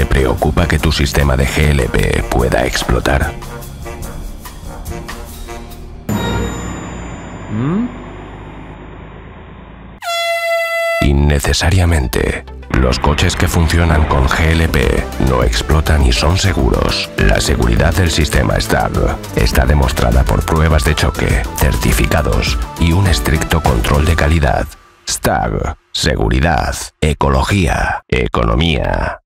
Te preocupa que tu sistema de GLP pueda explotar? ¿Mm? Innecesariamente. Los coches que funcionan con GLP no explotan y son seguros. La seguridad del sistema STAG está demostrada por pruebas de choque, certificados y un estricto control de calidad. STAG. Seguridad. Ecología. Economía.